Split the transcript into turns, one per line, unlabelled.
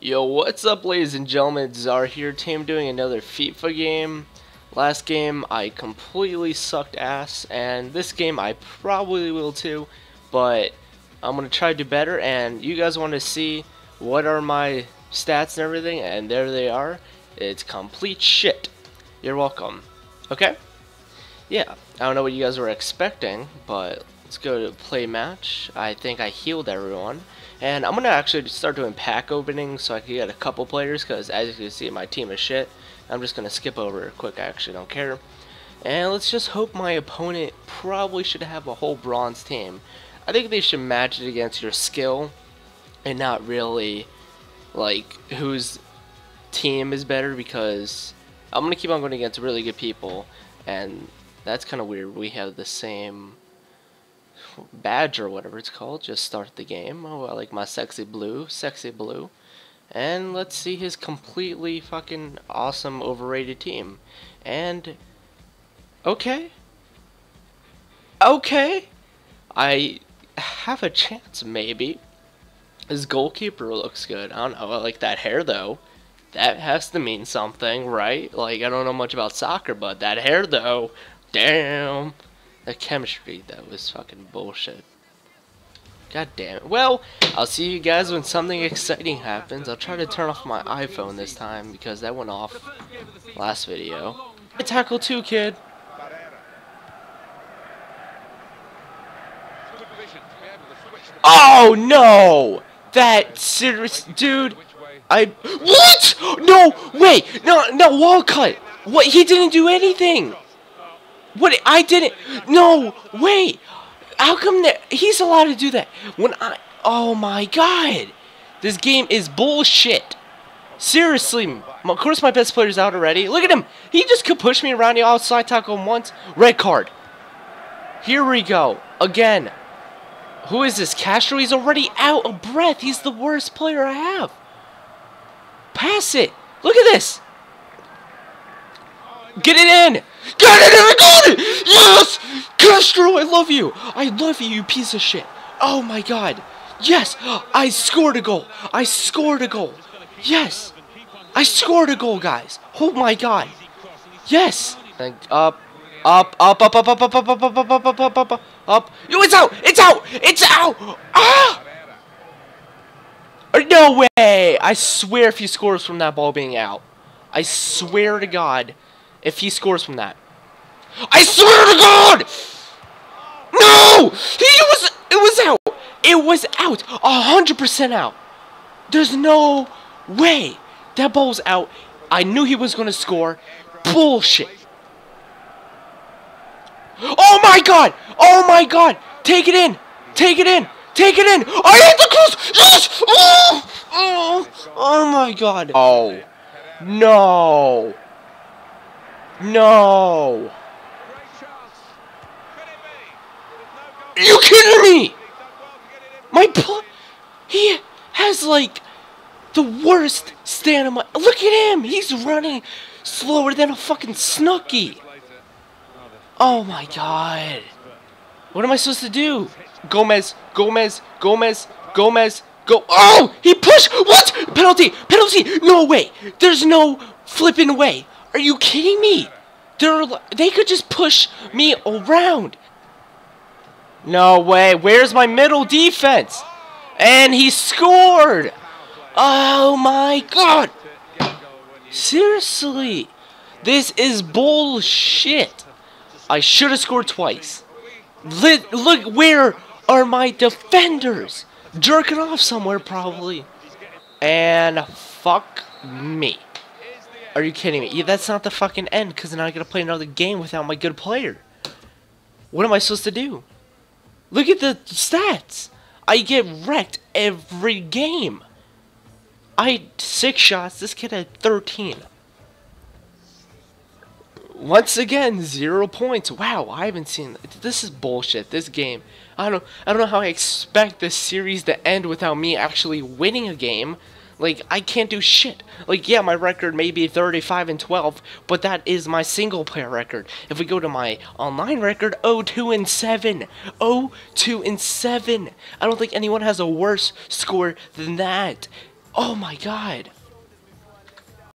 Yo, what's up ladies and gentlemen, Czar here, team doing another FIFA game. Last game I completely sucked ass, and this game I probably will too, but I'm going to try to do better, and you guys want to see what are my stats and everything, and there they are. It's complete shit. You're welcome. Okay? Yeah, I don't know what you guys were expecting, but let's go to play match. I think I healed everyone. And I'm going to actually start doing pack openings so I can get a couple players because as you can see my team is shit. I'm just going to skip over it quick, I actually don't care. And let's just hope my opponent probably should have a whole bronze team. I think they should match it against your skill and not really like whose team is better because I'm going to keep on going against really good people and that's kind of weird. We have the same badge or whatever it's called. Just start the game. Oh, I like my sexy blue, sexy blue. And let's see his completely fucking awesome overrated team. And okay. Okay. I have a chance maybe. His goalkeeper looks good. I don't know. I like that hair though. That has to mean something, right? Like I don't know much about soccer, but that hair though. Damn. The chemistry, that was fucking bullshit. God damn it. Well, I'll see you guys when something exciting happens. I'll try to turn off my iPhone this time because that went off last video. I tackle two, kid. Oh no! That serious dude. I what? No, wait, no, no, wall cut. What? He didn't do anything. What? I didn't. No, wait. How come that he's allowed to do that? When I. Oh my god. This game is bullshit. Seriously. Of course my best player's out already. Look at him. He just could push me around the outside tackle him once. Red card. Here we go. Again. Who is this? Castro? He's already out of breath. He's the worst player I have. Pass it. Look at this. Get it in! Get it! I got it! Yes! Castro, I love you! I love you, you piece of shit! Oh my god! Yes! I scored a goal! I scored a goal! Yes! I scored a goal, guys! Oh my god! Yes! Up, up, up, up, up, up, up, up, up, up, up, up, up, up, up, up. Yo, it's out! It's out! It's out! Ah! No way! I swear if he scores from that ball being out. I swear to God if he scores from that. I swear to God! No! He was. It was out. It was out. A hundred percent out. There's no way that ball's out. I knew he was gonna score. Bullshit. Oh my God! Oh my God! Take it in. Take it in. Take it in. I hit the cross. Yes. Oh. Oh. Oh my God. Oh. No. No! You kidding me? My pl he has like the worst stamina. Look at him! He's running slower than a fucking Snooki. Oh my god. What am I supposed to do? Gomez, Gomez, Gomez, Gomez, go. Oh! He pushed! What? Penalty! Penalty! No way! There's no flipping way. Are you kidding me? They're, they could just push me around. No way. Where's my middle defense? And he scored. Oh my god. Seriously. This is bullshit. I should have scored twice. Look, look, where are my defenders? Jerking off somewhere probably. And fuck me. Are you kidding me? Yeah, that's not the fucking end, because then I gotta play another game without my good player. What am I supposed to do? Look at the stats! I get wrecked every game. I had six shots, this kid had 13. Once again, zero points. Wow, I haven't seen this is bullshit. This game. I don't I don't know how I expect this series to end without me actually winning a game. Like, I can't do shit. Like, yeah, my record may be 35 and 12, but that is my single player record. If we go to my online record, 02 and 7. 02 and 7. I don't think anyone has a worse score than that. Oh my god!